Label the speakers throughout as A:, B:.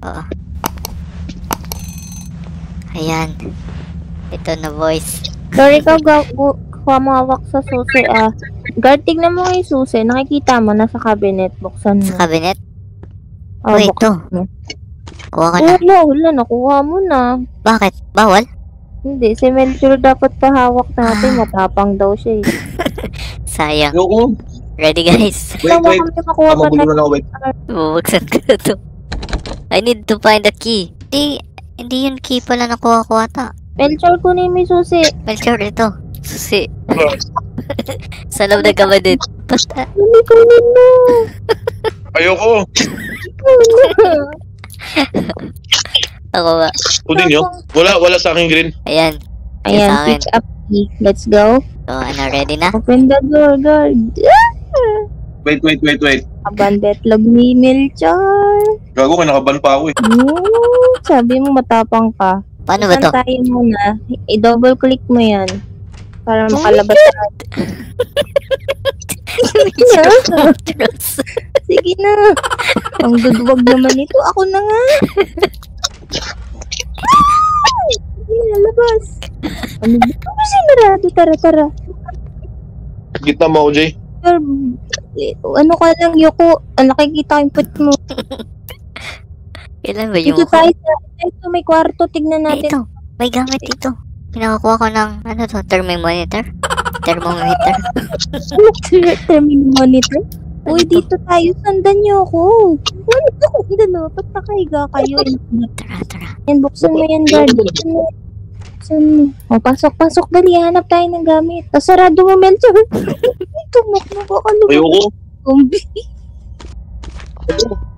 A: Oo. Ayan. Ito na voice.
B: Sorry mo hawak sa susi ah. Guard, tignan mo yung susi. Nakikita mo, nasa cabinet. Buksan
A: Sa
B: mo.
A: cabinet?
B: Oh,
A: Uy,
B: buksan
A: ito.
B: mo.
A: Kuha ka na.
B: Wala, wala. Nakuha mo na.
A: Bakit? Bawal?
B: Hindi, si Melchor dapat pahawak natin.
A: Ah.
B: Matapang daw siya eh.
A: Sayang.
C: Ayoko.
A: Ready guys?
C: Wait,
B: Tama
C: wait.
B: kami makuha pa
C: na ako, wait.
A: Bubuksan ko na to. I need to find the key. Hindi, hindi yun key pala nakuha-kuha ta.
B: Melchor, kunin mo yung susi.
A: Melchor, ito. Susi. Sa loob ng kabinet. Basta.
B: Kunin mo.
C: Ayoko.
A: Ako ba?
C: Kunin nyo. Wala, wala sa akin green.
A: Ayan.
B: Ayan,
A: Sa akin.
B: pick up key. Let's go.
A: So, ano, ready na?
B: Open the door, guard.
C: Wait, wait, wait, wait.
B: Abandetlog ni Melchor.
C: Gago, kinakaban pa ako eh.
B: Hmm, sabi mo matapang ka.
A: Paano ba to?
B: Pantayin mo na. I-double click mo yan. Para
A: Oh
B: makalabas na. Sige na. Ang dudwag naman ito. Ako na nga. Sige na, labas. Ano ba? Ano sinarado? Tara, tara.
C: Gitna mo ako, Jay.
B: Sir, eh, ano ka lang, Yoko? Ang nakikita yung put mo.
A: Kailan ba yung...
B: Dito tayo sa... Ito, may kwarto. Tignan natin.
A: ito. May gamit dito. Pinakakuha ko ng, ano to, thermometer? Thermometer.
B: Termin monitor. Uy, dito tayo. Sandan niyo ako. Ano ako? Dalawa. Ba't nakahiga kayo?
A: Tara, tara.
B: Yan, buksan mo yan, guard. Buksan mo. Buksan mo. O, pasok, pasok. Dali, hanap tayo ng gamit. Tapos sarado mo, Melchor. Tumak na ba ka
C: Ayoko.
B: Kumbi.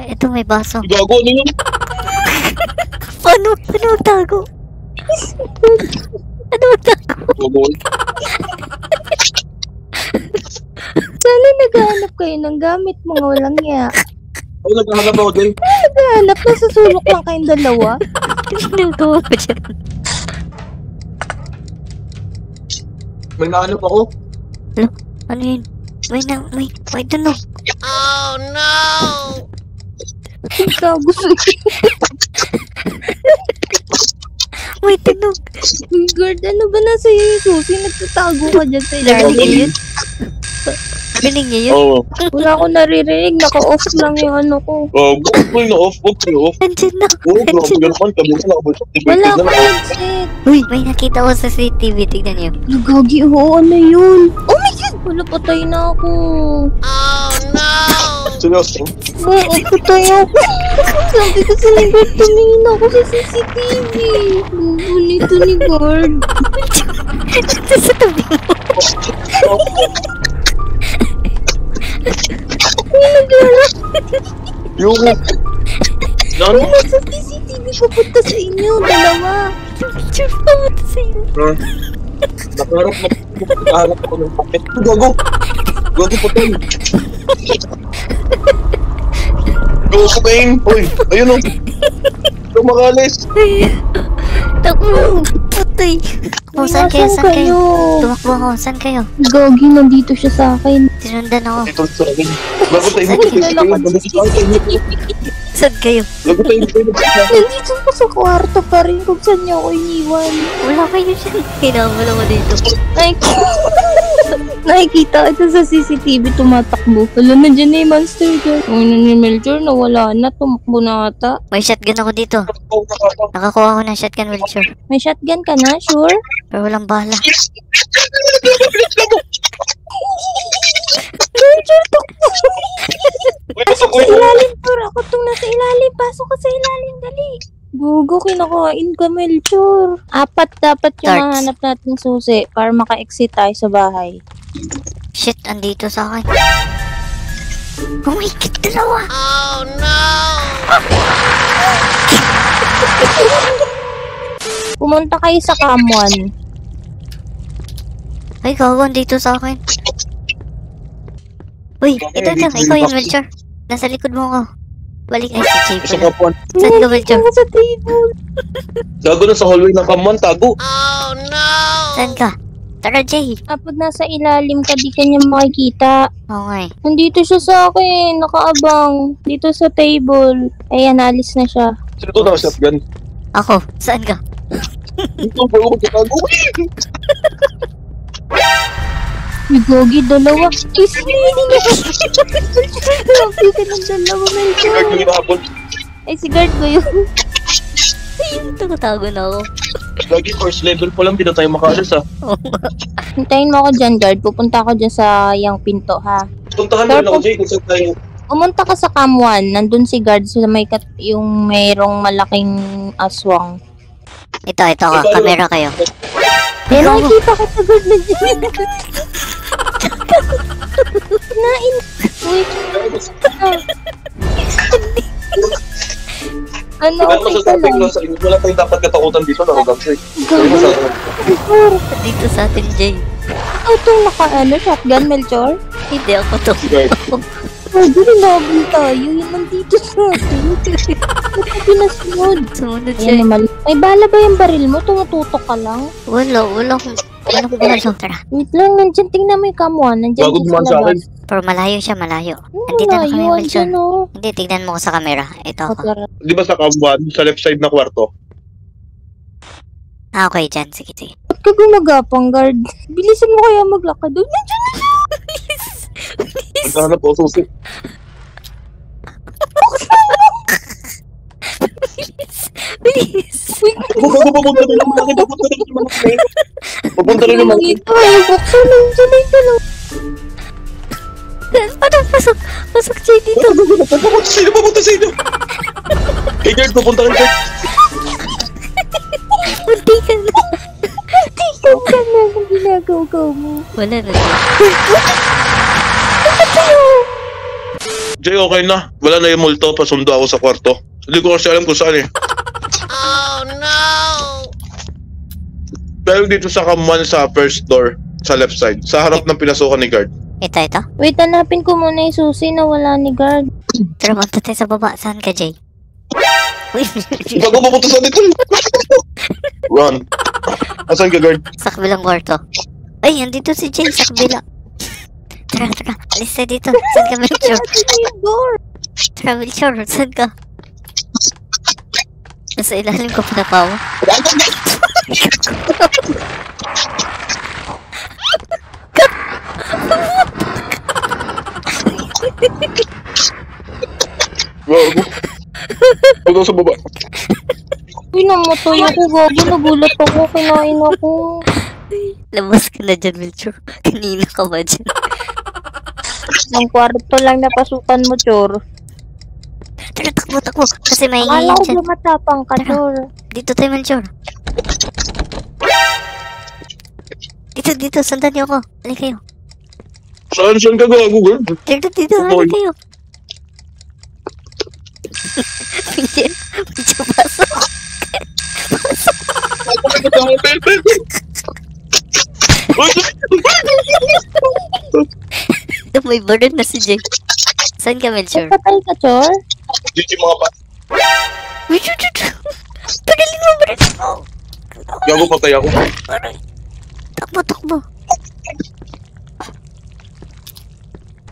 A: Ito may baso.
C: Gago, ano yun?
A: Paano? Paano magtago? Ano magtago?
C: Gago.
B: Sana naghahanap kayo ng gamit mga walang ya.
C: Ay, naghahanap ako, Jay.
B: Naghahanap na sa sulok lang kayong dalawa.
A: Ginagawa ko dyan.
C: May nahanap ako.
A: Ano yun? May na, may, may tunog.
B: Ikaw, gusto
A: May tunog.
B: Guard, ano ba nasa iyo yung susi? Nagtatago ka dyan sa ilalim.
A: Narinig niyo yun?
C: Oo.
B: Wala akong naririnig. Naka-off lang yung ano ko.
C: Oh, huwag mo yung off, yung off.
A: Nandyan na.
C: Oo, grabe ka naman. Kabuka na ako.
B: Wala akong headset.
A: Uy, may nakita ko sa CCTV. Tignan niyo.
B: Nagagi, oo, ano yun? Oh my God! Wala, patay na ako.
C: Seryoso?
B: Oo, patay ako. Sabi ko sa ni Guard, tumingin ako sa CCTV. Gusto nito ni Guard.
A: Ito sa tabi mo.
C: Yung... Ano?
B: Nasa CCTV papunta sa inyo, dalawa.
A: Picture pa mo to sa'yo.
C: Ah. Nakaharap na nakaharap ako ng pakit. Gago! Gago patay. Gago Bane! Uy! Ayun o! Lumakalis!
A: Takbo. Patay. Kung saan kayo? Saan kayo? Tumakbo ako. Saan kayo?
B: Gagi, nandito siya sa akin.
A: Sinundan ako.
C: Ito sa akin. Gago tayo
B: ko
A: Saan kayo?
C: Gago tayo.
B: Nandito po sa kwarto pa rin kung saan niyo ako iniwan.
A: Wala kayo dyan. Hinamol ako dito.
B: Nakikita, nakikita kita sa CCTV tumatakbo. Wala na dyan na yung monster dyan. Ano ni Melchor, nawala na. Tumakbo na ata.
A: May shotgun ako dito. Nakakuha ko ng shotgun Wilshire.
B: May shotgun ka na, sure?
A: Pero walang bala.
B: Melchor, takbo!
C: Uy,
B: Pasok sa ilalim, Tor. Ako tong nasa ilalim. Pasok ka sa ilalim. Gugo, kinakain ka, Melchor. Apat dapat yung
A: Darts.
B: mahanap nating susi para maka-exit tayo sa bahay.
A: Shit, andito sa akin. Oh my God, dalawa!
B: Pumunta kayo sa Kamwan.
A: Ay, gago, andito sa akin. Uy, ito, ito. Ikaw yun, Wilshire. Nasa likod mo ako. Balik ay si Jay
C: Sa kapuan.
A: Saan ka, Wilshire?
B: Nandito sa table.
C: Gago na sa hallway ng kamuan. Tago.
A: Saan ka? Tara, Jay.
B: Kapag nasa ilalim ka, di ka niya makikita.
A: Nga eh.
B: Nandito siya sa akin, nakaabang. Dito sa table. Ayan, alis na siya.
C: Sino to na shotgun?
A: Ako, saan ka?
C: Ito bro, gago.
B: Uy, Gogi, dalawa. Uy, sige, hindi niya kasi. Grabe ka ng dalawa,
C: Guard
B: Melchor. Ay, si guard ko yun.
A: Ayun, tumatago na ako.
C: Lagi first level pa lang, di na tayo makalas ah.
B: Hintayin mo ako dyan, guard. Pupunta ako dyan sa yung pinto, ha?
C: Puntahan mo
B: Sir,
C: rin ako, Jay, kung saan tayo.
B: Pumunta ka sa cam 1. Nandun si guard sa may kat yung mayroong malaking aswang.
A: Ito, ito ka. Camera kayo.
B: Eh, nakikita ko sa guard na dyan. Nain. Uy, ano,
C: Ano
B: okay ka lang.
C: ko sa inyo? Wala tayong dapat katakutan dito. Ano
B: Gago.
C: masasabi?
A: Dito sa atin, Jay.
B: Ikaw itong naka, ano, shotgun, Melchor?
A: Hindi ako to.
C: Guard.
B: Oh, ginilabol tayo. Yun nandito sa atin. Ka pinasunod?
A: Sumunod siya.
B: May bala ba yung baril mo? Tumututok ka lang?
A: Wala, wala akong... Wala akong balo. Tara.
B: Wait lang, nandyan. Tingnan mo yung cam 1. Nandyan
C: Bago dumaan sa akin.
A: Pero malayo siya, malayo.
B: Oh,
A: Andito na kami, Wilson.
B: oh.
A: Hindi, tignan mo ko sa camera. Ito ako.
B: Tara.
C: Di ba sa kabuan, sa left side na kwarto?
A: Ah, okay, dyan. Sige, sige.
B: Ba't ka gumagapang, guard? Bilisan mo kaya maglakad. Oh, nandiyan na siya!
C: Naghahanap ako susi.
A: Bilis!
C: Bago papunta rin naman akin, papunta rin naman akin. Papunta rin naman.
B: Ito, ay, buksan na yung dalawa.
A: Ano? Pasok! Pasok, Jay, dito!
C: Papunta sa inyo, papunta sa inyo. Hey, guard, papunta rin, guard.
A: Munti ka na!
B: Ikaw ka na ang ginagawa mo.
A: Wala na siya.
C: Jay, okay na. Wala na yung multo, pasundo ako sa kwarto. Hindi ko kasi alam kung saan eh. Pero dito sa kamuan sa first door, sa left side, sa harap ng pinasukan ni guard.
A: Ito, ito.
B: Wait, hanapin ko muna yung susi na wala ni guard.
A: Tara, punta tayo sa baba. Saan ka, Jay?
C: Bago papunta sa dito. Run. Asan ka, guard?
A: sa kabilang kwarto. Ay, andito si Jay sa kabila. Tara, tara. Alis tayo dito. Saan ka, Melchor? Tara, Melchor. Saan ka? Nasa ilalim ko pa
C: Bago. Bago sa baba.
B: Uy, namatay ako. Gago, nagulat ako. Kinain ako.
A: Labas ka na dyan, Melchor. Kanina ka ba dyan?
B: Ang kwarto lang napasukan mo, Chor.
A: Tara, takbo, takbo. Kasi may
B: Akala
A: ingin
B: ko
A: dyan.
B: bumatapang ka. Chor.
A: Dito tayo, Melchor. Dito, dito. Sundan niyo ako. Halika kayo.
C: Saan, saan ka gago, guard?
A: Dito, dito.
C: Oh, boy.
A: Kayo. Medyo, medyo pasok. Ito, may burden na si Jay. Saan ka, Melchor?
B: Patay ka, Chor?
C: Dito yung mga pa.
A: Chut, chut, chut. Pagaling mo, burden mo.
C: Gago patay ako.
A: Takbo, takbo.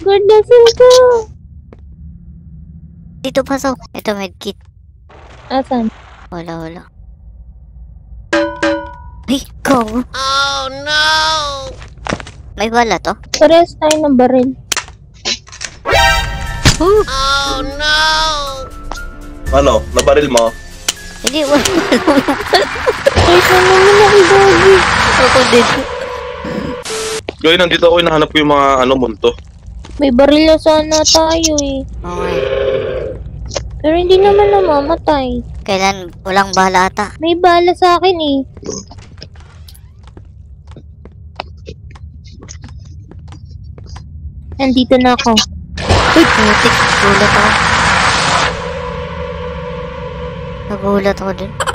B: Guard, nasan ka?
A: Dito, pasok. Ito, medkit.
B: Asan?
A: Wala, wala. Ay, go. Oh, no! May bala to?
B: Parehas tayo ng baril.
A: Oh,
C: Ano, nabaril mo?
A: hindi, wala.
B: Ay, sana mo nakibagi.
A: Ako din.
C: Gawin, nandito ako, hinahanap ko yung mga ano, munto.
B: May baril na sana tayo eh.
A: Okay.
B: Pero hindi naman namamatay.
A: Kailan, walang bala ata.
B: May bala sa akin eh. Nandito na ako.
A: Uy, putik. Gulat ako. Nagulat ako din.